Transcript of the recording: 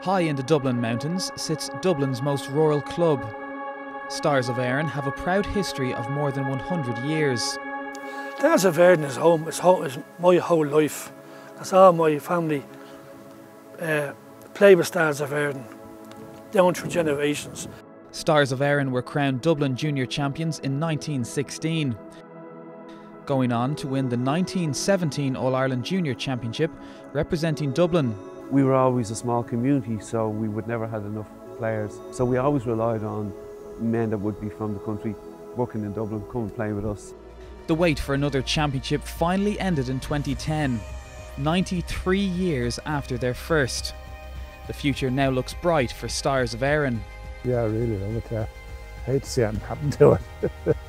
High in the Dublin mountains sits Dublin's most rural club. Stars of Erin have a proud history of more than 100 years. Stars of Erin is home, is, home, is my whole life. That's all my family uh, play with Stars of Erin, down through generations. Stars of Erin were crowned Dublin Junior Champions in 1916, going on to win the 1917 All Ireland Junior Championship, representing Dublin. We were always a small community, so we would never had enough players. So we always relied on men that would be from the country working in Dublin, come and play with us. The wait for another championship finally ended in 2010, 93 years after their first. The future now looks bright for Stars of Erin. Yeah, really, I would uh, hate to see anything happen to it.